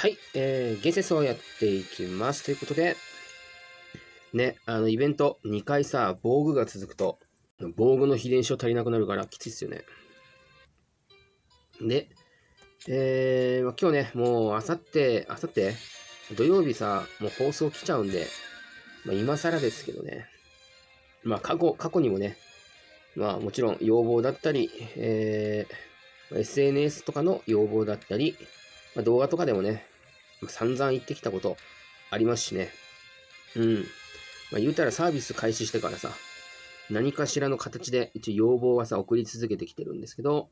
はい、えー、ゲセスをやっていきます。ということで、ね、あの、イベント2回さ、防具が続くと、防具の秘伝書足りなくなるからきついっすよね。で、えー、ま今日ね、もう、あさって、あさって、土曜日さ、もう放送来ちゃうんで、まあ今更ですけどね、まあ過去、過去にもね、まあもちろん要望だったり、えー、SNS とかの要望だったり、まあ、動画とかでもね、まあ散々言ってきたことありますしね。うん。まあ、言うたらサービス開始してからさ、何かしらの形で一応要望はさ、送り続けてきてるんですけど、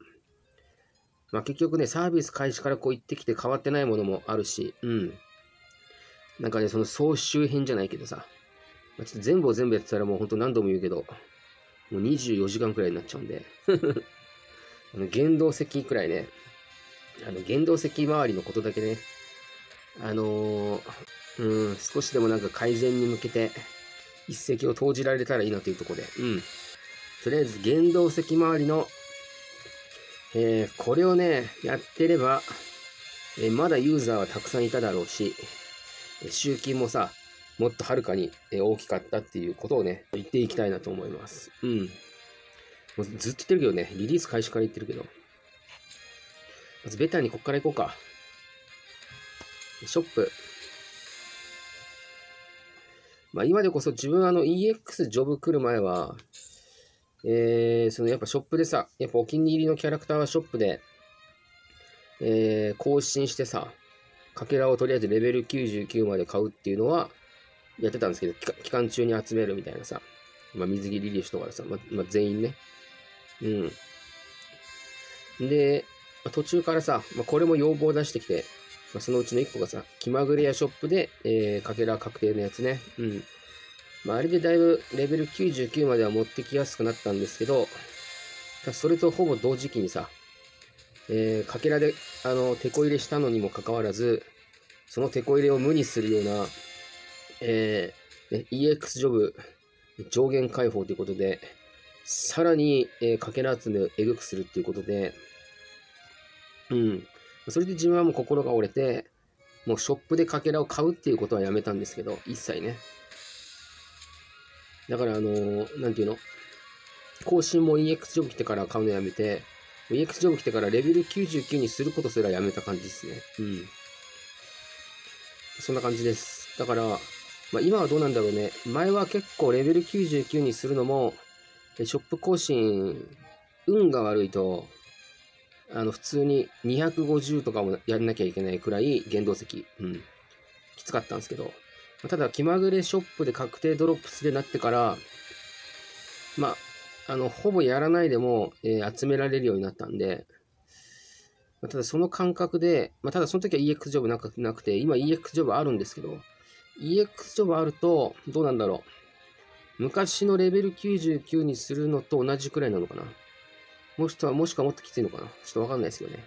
まあ結局ね、サービス開始からこう言ってきて変わってないものもあるし、うん。なんかね、その総集編じゃないけどさ、まあ、ちょっと全部を全部やってたらもうほんと何度も言うけど、もう24時間くらいになっちゃうんで、あの原動石くらいね、あの原動石周りのことだけね、あのーうん、少しでもなんか改善に向けて一石を投じられたらいいなというとこで、うん。とりあえず原動石周りの、えーこれをね、やってれば、えーまだユーザーはたくさんいただろうし、集金もさ、もっとはるかに大きかったっていうことをね、言っていきたいなと思います。うん。もうずっと言ってるけどね、リリース開始から言ってるけど。まずベターにこっから行こうか。ショップ。まあ今でこそ自分あの EX ジョブ来る前は、えー、そのやっぱショップでさ、やっぱお気に入りのキャラクターはショップで、えー、更新してさ、かけらをとりあえずレベル99まで買うっていうのはやってたんですけど、期間中に集めるみたいなさ、まあ水着リリースとかでさ、ま、まあ、全員ね。うん。で、まあ途中からさ、まあ、これも要望を出してきて、まあ、そのうちの1個がさ、気まぐれやショップで、えー、かけら確定のやつね。うん。まあ、あれでだいぶレベル99までは持ってきやすくなったんですけど、それとほぼ同時期にさ、えー、かけらで、あの、手こ入れしたのにもかかわらず、その手こ入れを無にするような、えーね EX ジョブ上限解放ということで、さらに、えーかけら集めをえぐくするっていうことで、うん。それで自分はもう心が折れて、もうショップでかけらを買うっていうことはやめたんですけど、一切ね。だから、あのーなんていうの？更新も EX ジョブ来てから買うのやめて、EX ジョブ来てからレベル99にすることすらやめた感じですね。うん。そんな感じです。だから、まあ、今はどうなんだろうね。前は結構レベル99にするのも、ショップ更新、運が悪いと、あの、普通に250とかもやんなきゃいけないくらい原動石、うん、きつかったんですけど、ただ、気まぐれショップで確定ドロップスでなってから、まあ、あの、ほぼやらないでも、えー集められるようになったんで、まあただその感覚で、まあ、ただその時は EX ジョブなくなくて、今 EX ジョブあるんですけど、EX ジョブあると、どうなんだろう。昔のレベル99にするのと同じくらいなのかな。もしくは、もしくはもっときついのかな？ちょっとわかんないですけどね。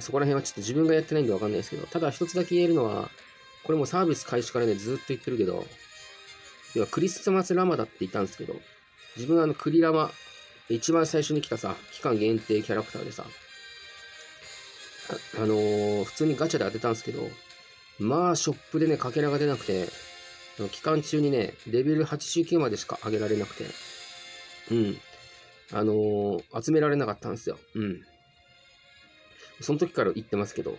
そこら辺はちょっと自分がやってないんでわかんないですけど、ただ一つだけ言えるのは、これもサービス開始からね、ずっと言ってるけど、要はクリスマスラマダって言ったんですけど、自分はあのクリラマ、一番最初に来たさ、期間限定キャラクターでさ、あ のー普通にガチャで当てたんですけど、まあ、ショップでね、かけらが出なくて、期間中にね、レベル89までしか上げられなくて、うん。あのー集められなかったんですよ。うん。その時から言ってますけど、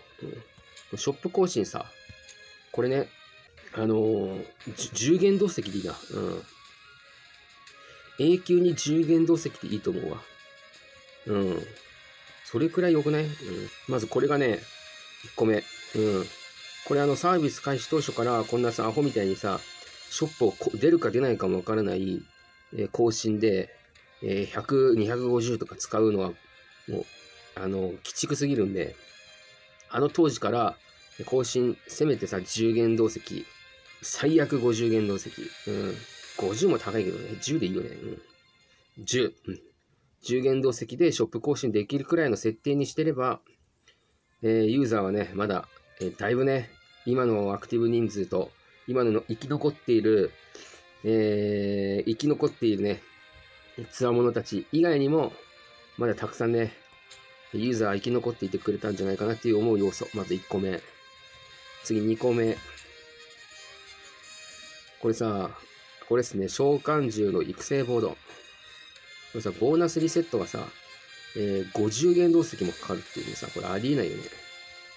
うん、ショップ更新さ、これね、あのー、10元動石でいいな。うん。永久に10元動石でいいと思うわ。うん。それくらい良くない？うん。まずこれがね、1個目。うん。これあのサービス開始当初からこんなさ、アホみたいにさ、ショップを出るか出ないかもわからない、えー更新で、えー100、250とか使うのは、もう、あの、鬼畜すぎるんで、あの当時から、更新、せめてさ、10元動石、最悪50元動石、うん。50も高いけどね、10でいいよね、うん。10、うん。10元動石でショップ更新できるくらいの設定にしてれば、えーユーザーはね、まだ、えーだいぶね、今のアクティブ人数と、今の生き残っている、えー生き残っているね、つわものたち以外にも、まだたくさんね、ユーザーは生き残っていてくれたんじゃないかなっていう思う要素。まず1個目。次2個目。これさ、これですね、召喚獣の育成ボード。これさ、ボーナスリセットがさ、えー、50元動石もかかるっていうのさ、これありえないよね。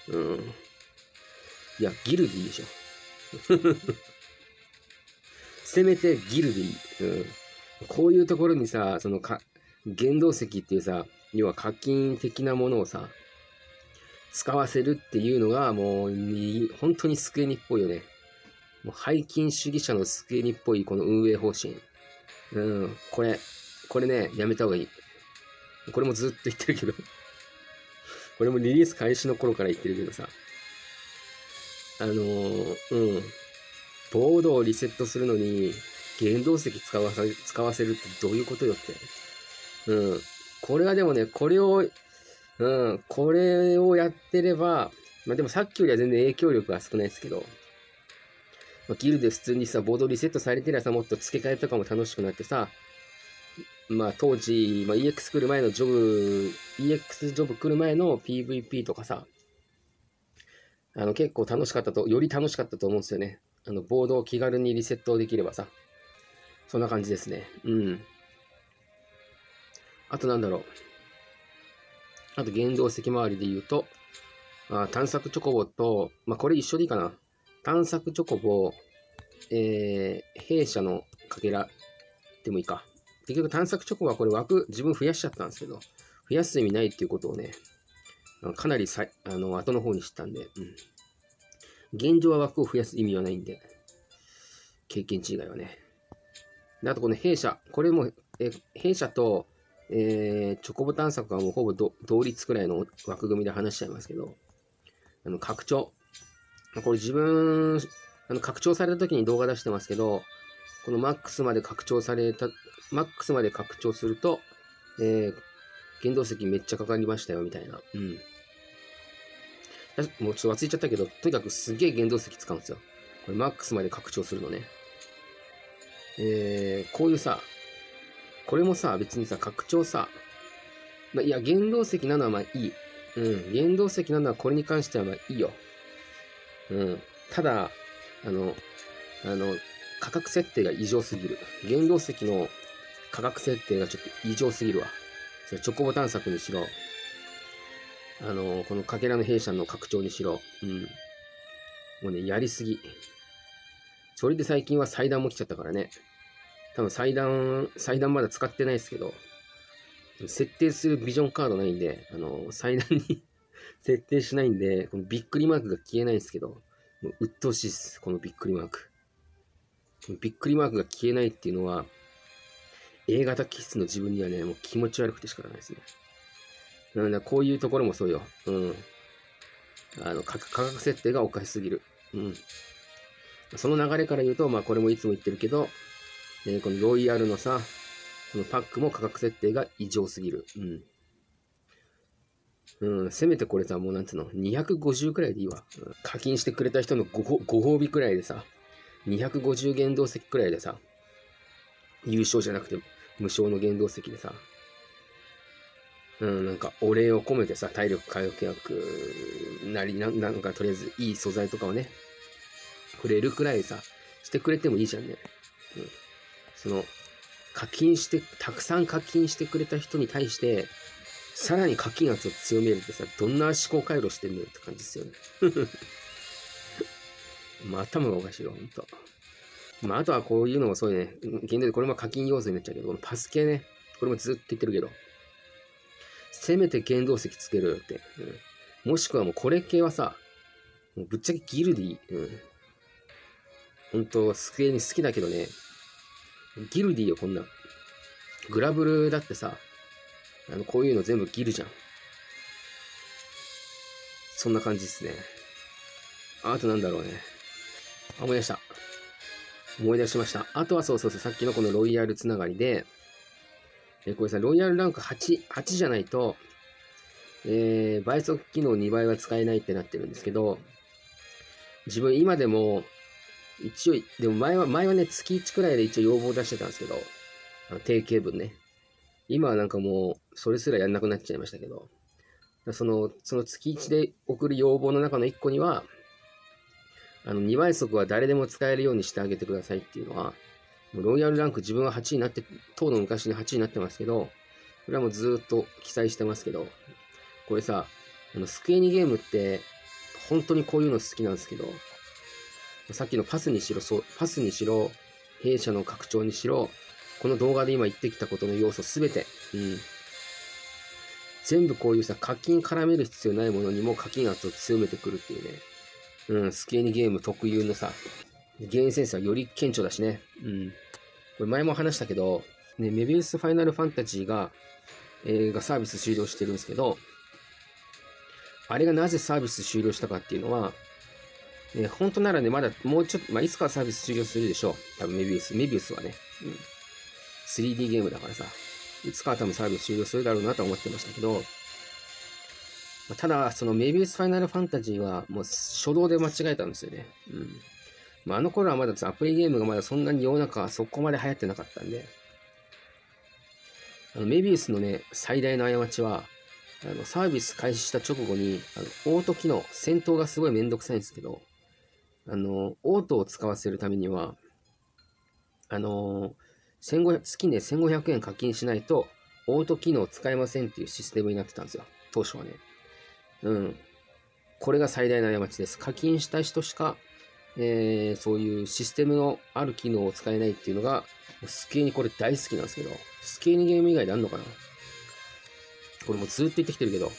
うん。いや、ギルディでしょ。せめてギルディ。うん。こういうところにさ、そのか、原動石っていうさ、要は課金的なものをさ、使わせるっていうのがもう、本当にスクエニっぽいよね。もう背筋主義者のスクエニっぽいこの運営方針。うん、これ、これね、やめた方がいい。これもずっと言ってるけどこれもリリース開始の頃から言ってるけどさ。あのー、うん。ボードをリセットするのに、原動石使わせ使わせるってどういうことよって。うん。これはでもね、これを、うん、これをやってれば、まあでもさっきよりは全然影響力が少ないですけど、まあ、ギルで普通にさ、ボードリセットされてりゃさ、もっと付け替えとかも楽しくなってさ、まあ当時、まあ、EX 来る前のジョブ、EX ジョブ来る前の PVP とかさ、あの結構楽しかったと、より楽しかったと思うんですよね。あの、ボードを気軽にリセットできればさ。そんな感じですね。うん。あとなんだろう。あと、原動石周りで言うと、あ探索チョコボと、まあ、これ一緒でいいかな。探索チョコボ、えー、弊社のかけらでもいいか。結局探索チョコはこれ枠自分増やしちゃったんですけど、増やす意味ないっていうことをね、かなりさあの後の方に知ったんで、うん。現状は枠を増やす意味はないんで、経験値以外はね。あとこの弊社、これも、え弊社と、えー、チョコボ探索はもうほぼ同率くらいの枠組みで話しちゃいますけど、あの、拡張。これ自分、あの、拡張された時に動画出してますけど、このマックスまで拡張された、マックスまで拡張すると、えー、原動石めっちゃかかりましたよ、みたいな。うん。もうちょっと忘れちゃったけど、とにかくすげえ原動石使うんですよ。これマックスまで拡張するのね。えー、こういうさ、これもさ、別にさ、拡張さ、まあ、いや、原動石なのはまあいい。うん、原動石なのはこれに関してはまあいいよ。うん。ただ、あの、あの、価格設定が異常すぎる。原動石の価格設定がちょっと異常すぎるわ。それチョコボ探索にしろ、あの、このかけらの弊社の拡張にしろ、うん。もうね、やりすぎ。それで最近は祭壇も来ちゃったからね。多分祭壇、祭壇まだ使ってないですけど、設定するビジョンカードないんで、あの、祭壇に 設定しないんで、このびっくりマークが消えないんですけど、もう鬱陶しいです、このびっくりマーク。びっくりマークが消えないっていうのは、A 型気質の自分にはね、もう気持ち悪くてしかないですね。なんだ、こういうところもそうよ。うん。あの、価格設定がおかしすぎる。うん。その流れから言うと、まあこれもいつも言ってるけど、えー、このロイヤルのさ、このパックも価格設定が異常すぎる。うん。うん、せめてこれさ、もうなんつうの、250くらいでいいわ。課金してくれた人のごご褒美くらいでさ、250原動石くらいでさ、優勝じゃなくて無償の原動石でさ、うん、なんかお礼を込めてさ、体力回復薬なりな、なんかとりあえずいい素材とかをね、くれるくらいさ、してくれてもいいじゃんね。うん。その、課金して、たくさん課金してくれた人に対して、さらに課金圧を強めるってさ、どんな思考回路してんのよって感じですよね。まあ、頭がおかしいわ、ほんと。まあ、あとはこういうのもそうね、現在でこれも課金要素になっちゃうけど、パス系ね、これもずっと言ってるけど、せめて原動石つけるって。うん、もしくはもうこれ系はさ、もうぶっちゃけギルディ、うん。本当スクエニ好きだけどね、ギルディよ、こんなグラブルだってさ、あの、こういうの全部ギルじゃん。そんな感じですね。あとなんだろうね。思い出した。思い出しました。あとはそうそうそう、さっきのこのロイヤルつながりで、えこれさ、ロイヤルランク8、8じゃないと、えー、倍速機能2倍は使えないってなってるんですけど、自分今でも、一応、でも前は、前はね、月1くらいで一応要望出してたんですけど、あの定型文ね。今はなんかもう、それすらやんなくなっちゃいましたけど、その、その月1で送る要望の中の1個には、あの、2倍速は誰でも使えるようにしてあげてくださいっていうのは、もうロイヤルランク自分は8位になって、当の昔に8位になってますけど、これはもうずっと記載してますけど、これさ、あの、スクエニゲームって、本当にこういうの好きなんですけど、さっきのパスにしろ、そう、パスにしろ、弊社の拡張にしろ、この動画で今言ってきたことの要素すべて、うん。全部こういうさ、課金絡める必要ないものにも課金圧を強めてくるっていうね。うん、スケーニゲーム特有のさ、ゲームセンスはより顕著だしね。うん。これ前も話したけど、ね、メビウスファイナルファンタジーが、えー、がサービス終了してるんですけど、あれがなぜサービス終了したかっていうのは、えー、本当ならね、まだもうちょっと、まあ、いつかサービス終了するでしょう。多分メビウス、メビウスはね。うん。3D ゲームだからさ、いつかは多分サービス終了するだろうなと思ってましたけど、まただ、そのメビウスファイナルファンタジーはもう初動で間違えたんですよね。うん。まあ、あの頃はまだアプリゲームがまだそんなに世の中はそこまで流行ってなかったんで、あのメビウスのね、最大の過ちは、あのサービス開始した直後に、あのオート機能、戦闘がすごいめんどくさいんですけど、あの、オートを使わせるためには、あの、月で1500円課金しないと、オート機能を使えませんっていうシステムになってたんですよ。当初はね。うん。これが最大の過ちです。課金した人しか、えー、そういうシステムのある機能を使えないっていうのが、スケーにこれ大好きなんですけど、スケーニゲーム以外であんのかな？これもずっと言ってきてるけど、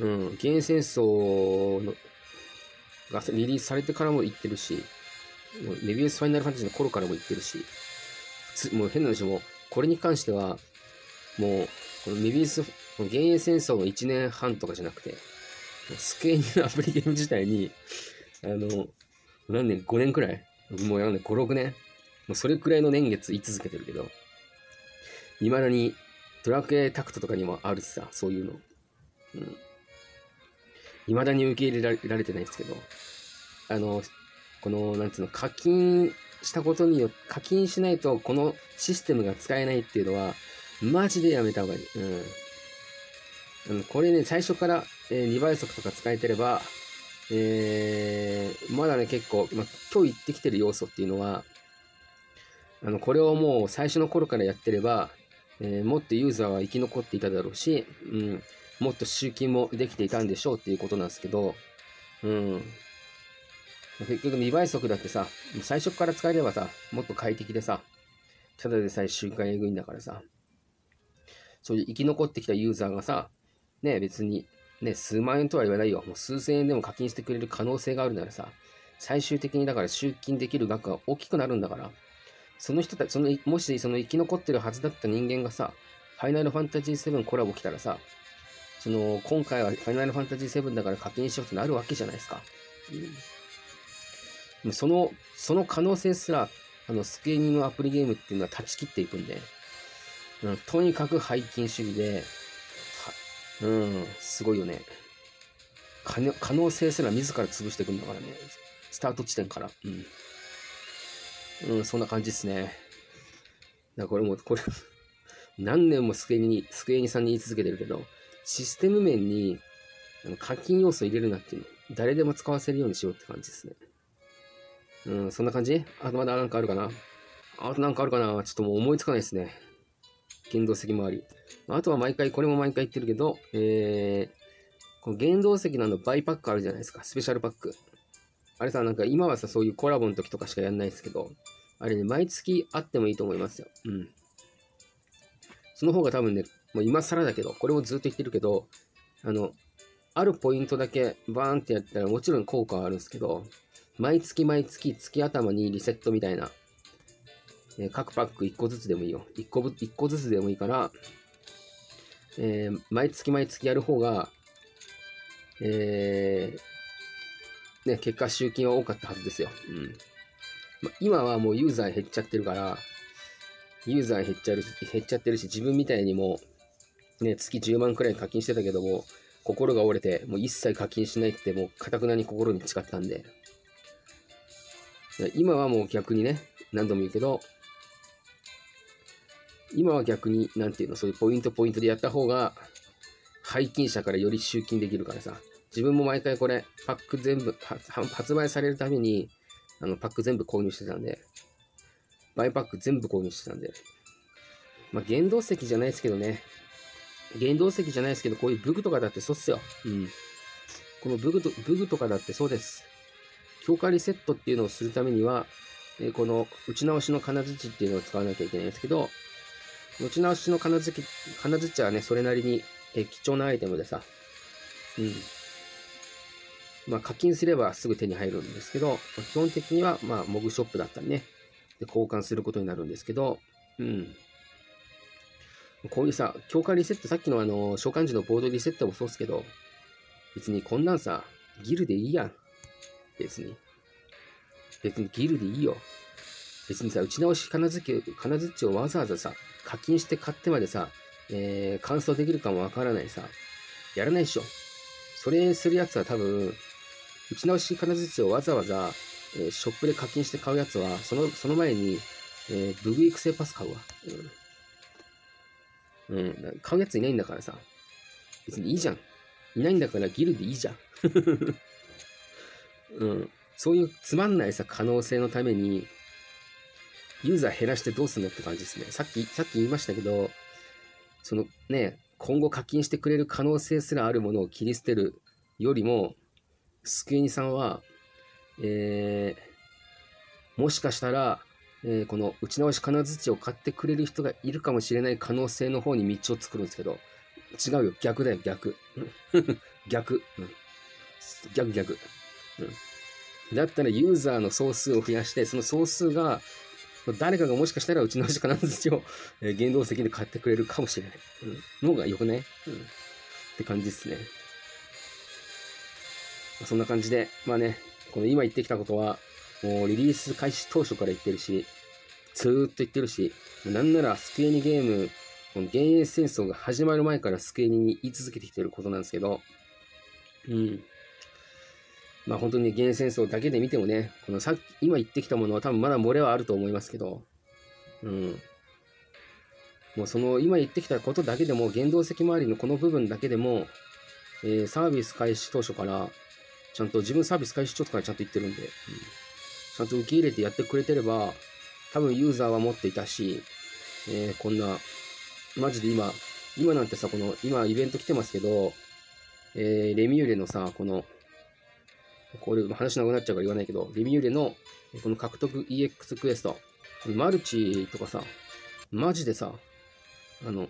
うん、ゲー戦争のがリリースされてからも言ってるし、もうメビウスファイナルファンタジーの頃からも言ってるし、もう変な話も、これに関しては、もう、このメビウス、幻影戦争の1年半とかじゃなくて、スケーニのアプリゲーム自体に、あの、何年 ?5 年くらいもうやんない、5、6年もうそれくらいの年月言い続けてるけど、未だにドラクエタクトとかにもあるしさ、そういうの。うん。未だに受け入れられてないですけど、あの、この、なんつうの、課金したことによって、課金しないとこのシステムが使えないっていうのは、マジでやめた方がいい。うん。これね、最初から、えー、2倍速とか使えてれば、えー、まだね、結構、ま、今日言ってきてる要素っていうのは、あの、これをもう最初の頃からやってれば、えー、もっとユーザーは生き残っていただろうし、うん、もっと集金もできていたんでしょうっていうことなんですけど、うん。結局2倍速だってさ、最初から使えればさ、もっと快適でさ、ただでさえ瞬間えぐいんだからさ、そういう生き残ってきたユーザーがさ、ね、別に、ね、数万円とは言わないよ。もう数千円でも課金してくれる可能性があるならさ、最終的にだから集金できる額が大きくなるんだから、その人たち、その、もしその生き残ってるはずだった人間がさ、ファイナルファンタジー7コラボ来たらさ、その、今回はファイナルファンタジー7だから課金しようとなるわけじゃないですか。うん、その、その可能性すら、あの、スケーニングアプリゲームっていうのは断ち切っていくんで、うん、とにかく背筋主義で、うん、すごいよね。可能性すら自ら潰していくんだからね。スタート地点から。うん。うん、そんな感じですね。だからこれも、これ何年もスクエニに、スクエニさんに言い続けてるけど、システム面に課金要素入れるなっていうの。誰でも使わせるようにしようって感じですね。うん、そんな感じ？あとまだなんかあるかな？あとなんかあるかな？ちょっともう思いつかないですね。原動石もあり。あとは毎回、これも毎回言ってるけど、えー、この原動石ののバイパックあるじゃないですか。スペシャルパック。あれさ、なんか今はさ、そういうコラボの時とかしかやんないですけど、あれね、毎月あってもいいと思いますよ。うん。その方が多分ね、もう今更だけど、これもずっと言ってるけど、あの、あるポイントだけバーンってやったらもちろん効果はあるんですけど、毎月毎月月頭にリセットみたいな、え各パック1個ずつでもいいよ。1個1個ずつでもいいから、えー、毎月毎月やる方が、えー、ね、結果集金は多かったはずですよ。うん。ま、今はもうユーザー減っちゃってるから、ユーザー減っちゃう減っちゃってるし、自分みたいにも、ね、月10万くらい課金してたけども、心が折れて、もう一切課金しないって、もう、かたくなに心に誓ったんで、今はもう逆にね、何度も言うけど、今は逆に、なんていうの、そういうポイントポイントでやった方が、背筋者からより集金できるからさ、自分も毎回これ、パック全部、発売されるために、あの、パック全部購入してたんで、バイパック全部購入してたんで、まあ、原動石じゃないですけどね、原動石じゃないですけど、こういうブグとかだってそうっすよ。うん。このブグと、ブグとかだってそうです。強化リセットっていうのをするためには、えこの打ち直しの金槌っていうのを使わなきゃいけないんですけど、打ち直しの金槌、金槌はね、それなりに、え貴重なアイテムでさ、うん。まあ、課金すればすぐ手に入るんですけど、基本的には、まあ、モグショップだったりね、で交換することになるんですけど、うん。こういうさ、強化リセット、さっきのあの、召喚時のボードリセットもそうですけど、別にこんなんさ、ギルでいいやん。別に。別にギルでいいよ。別にさ、打ち直し金槌金槌をわざわざさ、課金して買ってまでさ、えー、完走できるかもわからないさ、やらないでしょ。それするやつは多分、打ち直し金槌をわざわざ、えー、ショップで課金して買うやつは、その、その前に、えー、ブグ育成パス買うわ。うん。うん。買うやついないんだからさ。別にいいじゃん。いないんだからギルでいいじゃん。うん。そういうつまんないさ、可能性のために、ユーザー減らしてどうすんのって感じですね。さっき、さっき言いましたけど、そのね、今後課金してくれる可能性すらあるものを切り捨てるよりも、スクエニさんは、えー、もしかしたら、えー、この打ち直し金槌を買ってくれる人がいるかもしれない可能性の方に道を作るんですけど、違うよ、逆だよ、逆。逆、うん。逆逆。うん。だったらユーザーの総数を増やして、その総数が、誰かがもしかしたらうちの金槌を、えー、原動石で買ってくれるかもしれない。うん。のが良くない？うん。って感じですね。そんな感じで、まあね、この今言ってきたことは、もうリリース開始当初から言ってるし、ずーっと言ってるし、なんならスクエニゲーム、この幻影戦争が始まる前からスクエニに言い続けてきてることなんですけど、うん。まあ本当にね、幻影戦争だけで見てもね、このさっき、今言ってきたものは多分まだ漏れはあると思いますけど、うん。もうその今言ってきたことだけでも、原動石周りのこの部分だけでも、えー、サービス開始当初から、ちゃんと自分サービス開始当初からちゃんと言ってるんで、うん、ちゃんと受け入れてやってくれてれば、多分ユーザーは持っていたし、えー、こんな、マジで今、今なんてさ、この、今イベント来てますけど、えー、レミューレのさ、この、これ話長くなっちゃうから言わないけど、レミューレの、この獲得 EX クエスト、マルチとかさ、マジでさ、あの、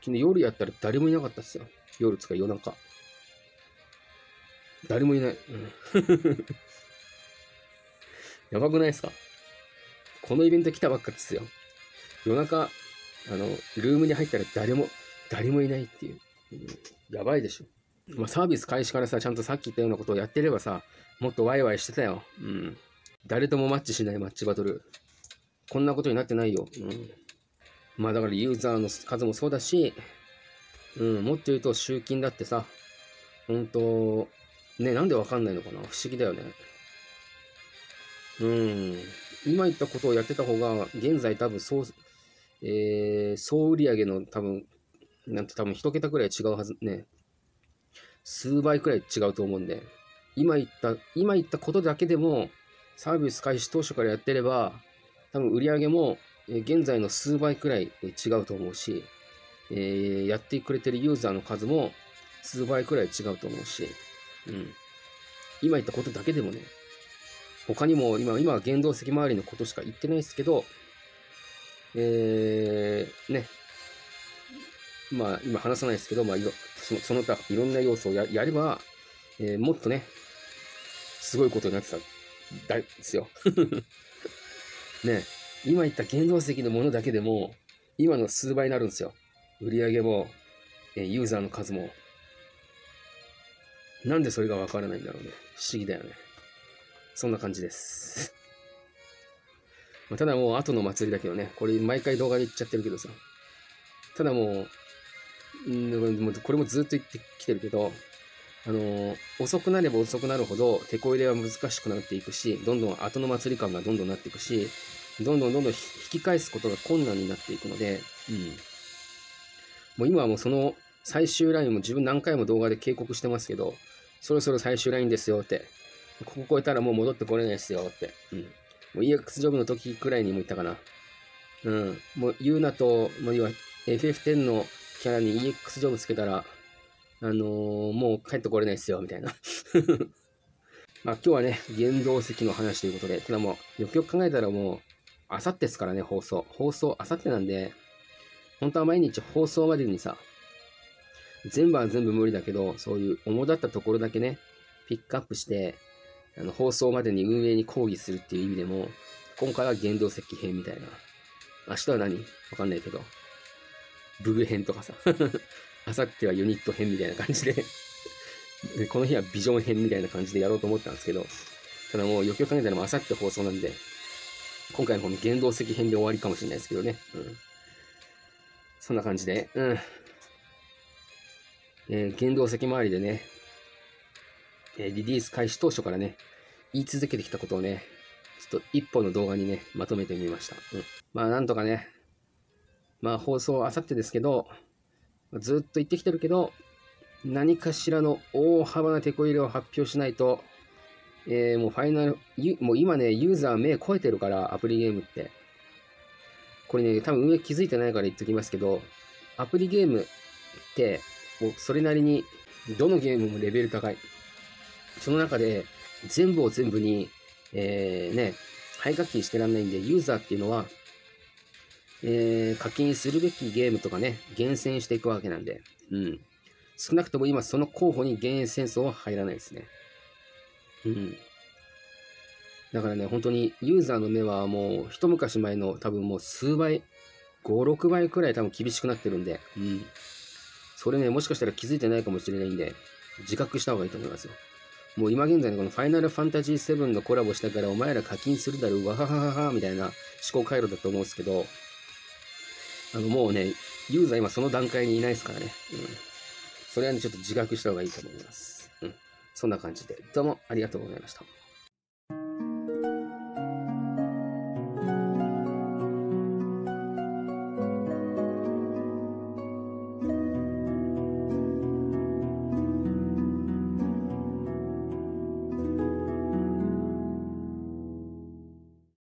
昨日夜やったら誰もいなかったっすよ。夜つか夜中。誰もいない。うん、やばくないですか？このイベント来たばっかですよ。夜中、あの、ルームに入ったら誰も、誰もいないっていう。うん、やばいでしょ。まあ、サービス開始からさ、ちゃんとさっき言ったようなことをやってればさ、もっとワイワイしてたよ。うん。誰ともマッチしないマッチバトル。こんなことになってないよ。うん。まあだからユーザーの数もそうだし、うん、もっと言うと集金だってさ、本当ね、なんでわかんないのかな不思議だよね。うん。今言ったことをやってた方が、現在多分そう、えー、総売上の多分、なんて多分一桁くらい違うはず、ね。数倍くらい違うと思うんで、今言った、今言ったことだけでも、サービス開始当初からやってれば、多分売り上げも、え現在の数倍くらい違うと思うし、えー、やってくれてるユーザーの数も数倍くらい違うと思うし、うん。今言ったことだけでもね、他にも今、今は原動石周りのことしか言ってないですけど、えー、ね、まあ今話さないですけど、まあいろ、そのその他いろんな要素をややれば、えー、もっとね、すごいことになってた、だですよ。ね、今言った原動石のものだけでも、今の数倍になるんですよ。売り上げも、えー、ユーザーの数も。なんでそれがわからないんだろうね。不思議だよね。そんな感じです。ま、ただもう後の祭りだけどね、これ毎回動画で言っちゃってるけどさ。ただもう、うこれもずっと言ってきてるけど、あのー、遅くなれば遅くなるほど、手こ入れは難しくなっていくし、どんどん後の祭り感がどんどんなっていくし、どんどんどんどん引き返すことが困難になっていくので、うん。もう今はもうその最終ラインも自分何回も動画で警告してますけど、そろそろ最終ラインですよって。ここ超えたらもう戻ってこれないですよって。うん。もう EX ジョブの時くらいにも言ったかな。うん。もうユーナと、まあ、要は FF10 のキャラに EX ジョブつけたら、あのー、もう帰ってこれないですよ、みたいな。まあ今日はね、原動石の話ということで、ただもう、よくよく考えたらもう、あさってですからね、放送。放送、あさってなんで、本当は毎日放送までにさ、全部は全部無理だけど、そういう主だったところだけね、ピックアップして、あの放送までに運営に抗議するっていう意味でも、今回は原動石編みたいな。明日は何？わかんないけど、ブグ編とかさ。あさってはユニット編みたいな感じでで、この日はビジョン編みたいな感じでやろうと思ったんですけど、ただもうよくよく考えたらもうあさって放送なんで、今回のこの原動石編で終わりかもしれないですけどね。うん。そんな感じで、うん。えー、原動石周りでね、え、リリース開始当初からね、言い続けてきたことをね、ちょっと一本の動画にね、まとめてみました。うん。まあなんとかね、まあ放送あさってですけど、ずっと言ってきてるけど、何かしらの大幅なテこ入れを発表しないと、えー、もうファイナル、もう今ね、ユーザー目超えてるから、アプリゲームって。これね、多分上気づいてないから言っときますけど、アプリゲームって、もうそれなりに、どのゲームもレベル高い。その中で、全部を全部に、えー、ね、廃課金してらんないんで、ユーザーっていうのは、えー、課金するべきゲームとかね、厳選していくわけなんで、うん。少なくとも今その候補に幻影戦争は入らないですね。うん。だからね、本当にユーザーの目はもう一昔前の多分もう数倍、5、6倍くらい多分厳しくなってるんで、うん。それね、もしかしたら気づいてないかもしれないんで、自覚した方がいいと思いますよ。もう今現在のこのファイナルファンタジー7のコラボしたからお前ら課金するだろう、わはははは、みたいな思考回路だと思うんですけど、あのもうね、ユーザー今その段階にいないですからね。うん。それはね、ちょっと自覚した方がいいと思います。うん。そんな感じで、どうもありがとうございました。